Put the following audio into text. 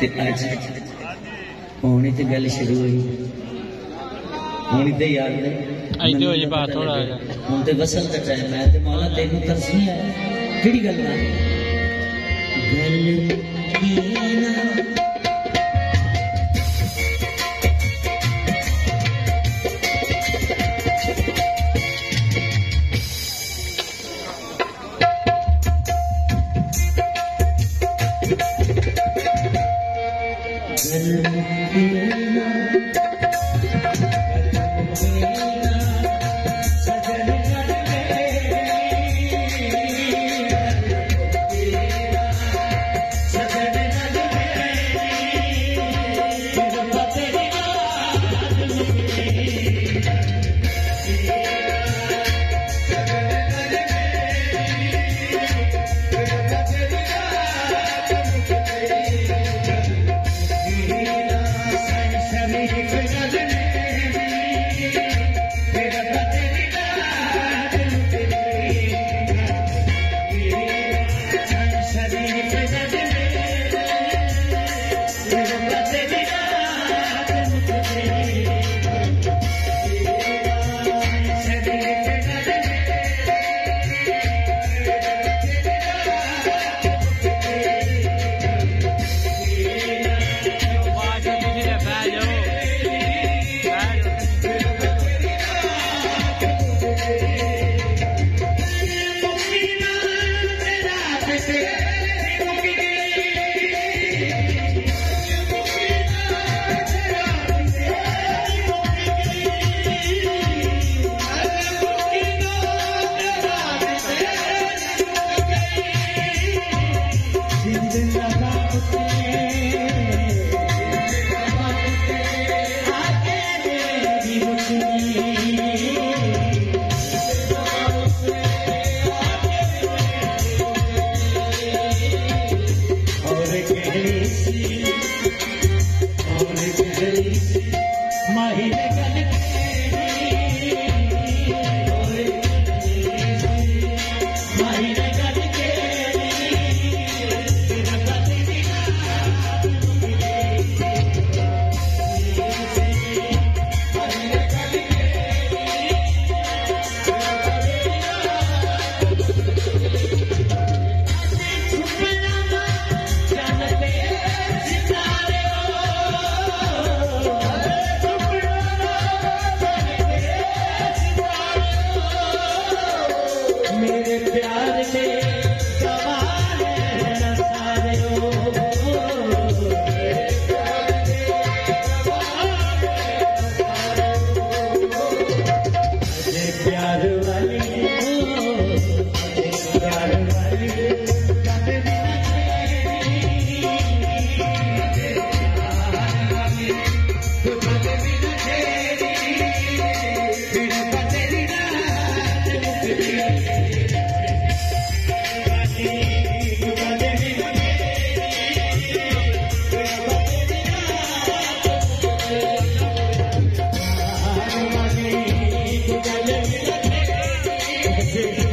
ਤੇ ਅੱਜ ਹੋਣੀ ਤੇ ਗੱਲ ਸ਼ੁਰੂ ਹੋਈ ਹੋਣੀ ਤੇ ਯਾਰ ਨੇ ਇੱਥੇ ਹੋ ਜੀ ਬਾਤ ਥੋੜਾ ਜਿਹਾ। ਹੁਣ ਤੇ ਵਸਲ ਦਾ ਟਾਈਮ ਹੈ ਤੇ ਮੌਲਾ ਤੈਨੂੰ ਤਰਸ ਨਹੀਂ ਆਇਆ ਕਿਹੜੀ ਗੱਲ ਨਾ ਗੱਲ ਕੀ ਨਾ Hare Stick. Hare Hey.